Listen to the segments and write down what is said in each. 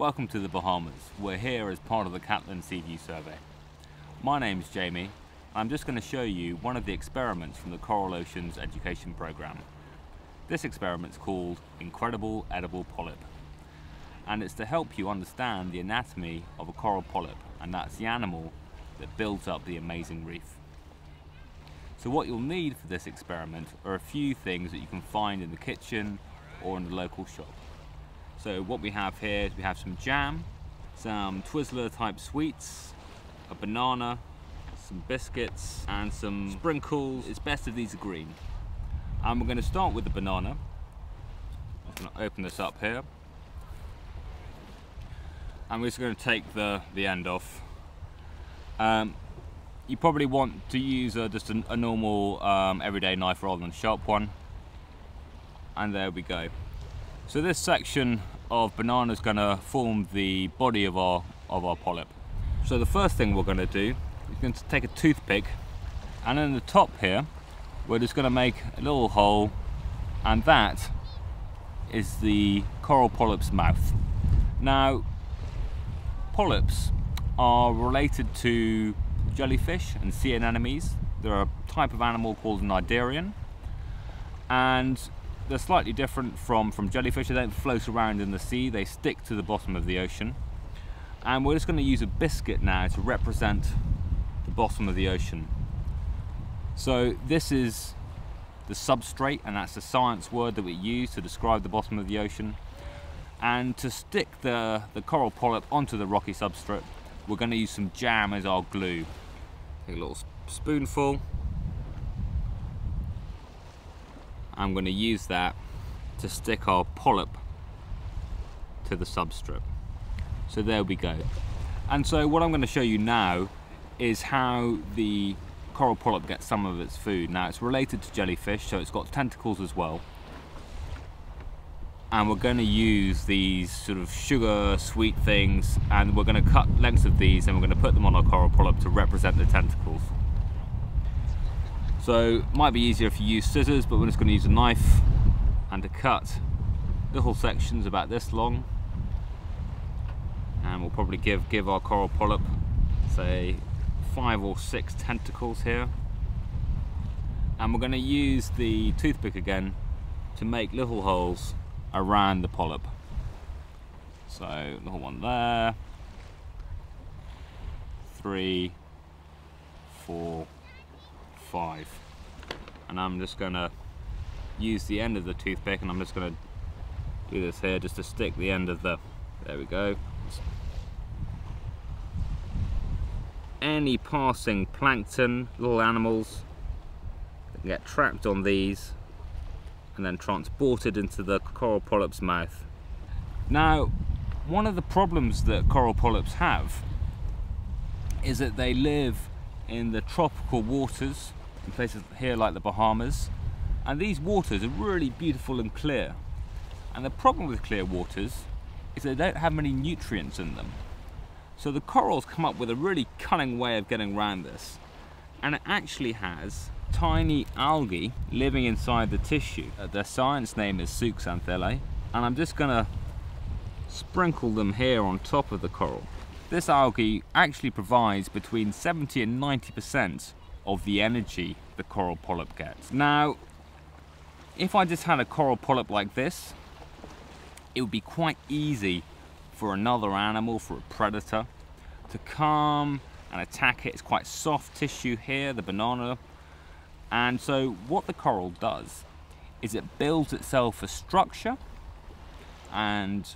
Welcome to the Bahamas. We're here as part of the Catlin Seaview Survey. My name's Jamie. I'm just going to show you one of the experiments from the Coral Oceans Education Programme. This experiment's called Incredible Edible Polyp and it's to help you understand the anatomy of a coral polyp and that's the animal that builds up the amazing reef. So what you'll need for this experiment are a few things that you can find in the kitchen or in the local shop. So what we have here is we have some jam, some Twizzler type sweets, a banana, some biscuits and some sprinkles. It's best if these are green. And we're going to start with the banana. I'm going to open this up here. And we're just going to take the, the end off. Um, you probably want to use a, just a, a normal um, everyday knife rather than a sharp one. And there we go. So this section of banana is going to form the body of our, of our polyp. So the first thing we're going to do is going to take a toothpick and in the top here we're just going to make a little hole and that is the coral polyp's mouth. Now polyps are related to jellyfish and sea anemones. They're a type of animal called an and they're slightly different from, from jellyfish. They don't float around in the sea, they stick to the bottom of the ocean. And we're just going to use a biscuit now to represent the bottom of the ocean. So this is the substrate and that's the science word that we use to describe the bottom of the ocean. And to stick the, the coral polyp onto the rocky substrate, we're going to use some jam as our glue. Take a little spoonful. I'm going to use that to stick our polyp to the substrate. So there we go. And so what I'm going to show you now is how the coral polyp gets some of its food. Now it's related to jellyfish, so it's got tentacles as well. And we're going to use these sort of sugar sweet things and we're going to cut lengths of these and we're going to put them on our coral polyp to represent the tentacles. So might be easier if you use scissors, but we're just going to use a knife and to cut little sections about this long. And we'll probably give, give our coral polyp, say, five or six tentacles here. And we're going to use the toothpick again to make little holes around the polyp. So, little one there, three, four, five. And I'm just gonna use the end of the toothpick and I'm just gonna do this here just to stick the end of the, there we go. Any passing plankton, little animals, get trapped on these and then transported into the coral polyp's mouth. Now, one of the problems that coral polyps have is that they live in the tropical waters in places here like the Bahamas. And these waters are really beautiful and clear. And the problem with clear waters is they don't have many nutrients in them. So the corals come up with a really cunning way of getting around this. And it actually has tiny algae living inside the tissue. Uh, their science name is Zooxanthellae. And I'm just gonna sprinkle them here on top of the coral. This algae actually provides between 70 and 90% of the energy the coral polyp gets. Now, if I just had a coral polyp like this, it would be quite easy for another animal, for a predator, to come and attack it. It's quite soft tissue here, the banana. And so what the coral does is it builds itself a structure and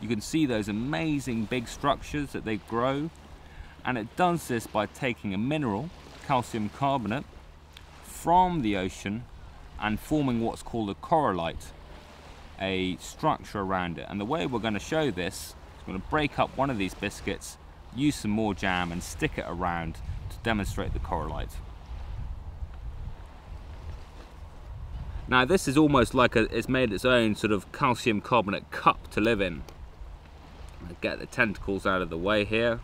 you can see those amazing big structures that they grow and it does this by taking a mineral calcium carbonate from the ocean and forming what's called a corallite, a structure around it. And the way we're going to show this is going to break up one of these biscuits, use some more jam and stick it around to demonstrate the corallite. Now this is almost like a, it's made its own sort of calcium carbonate cup to live in. Get the tentacles out of the way here.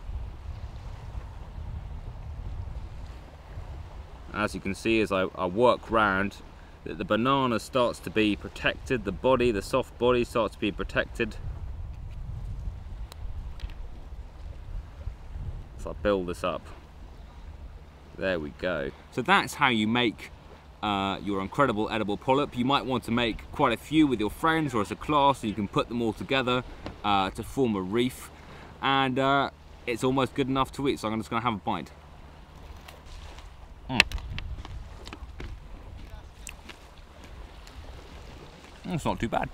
As you can see as I, I work round that the banana starts to be protected the body the soft body starts to be protected So I'll build this up. There we go. So that's how you make uh, your incredible edible polyp. You might want to make quite a few with your friends or as a class so you can put them all together uh, to form a reef. And uh, it's almost good enough to eat, so I'm just gonna have a bite. Mm. It's not too bad.